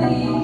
You.